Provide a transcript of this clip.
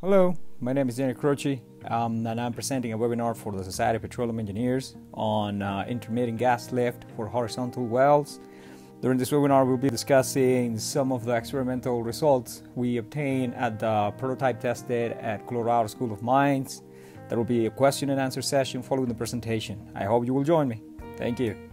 Hello, my name is Daniel Croce, um, and I'm presenting a webinar for the Society of Petroleum Engineers on uh, intermittent gas lift for horizontal wells. During this webinar, we'll be discussing some of the experimental results we obtained at the prototype tested at Colorado School of Mines. There will be a question and answer session following the presentation. I hope you will join me. Thank you.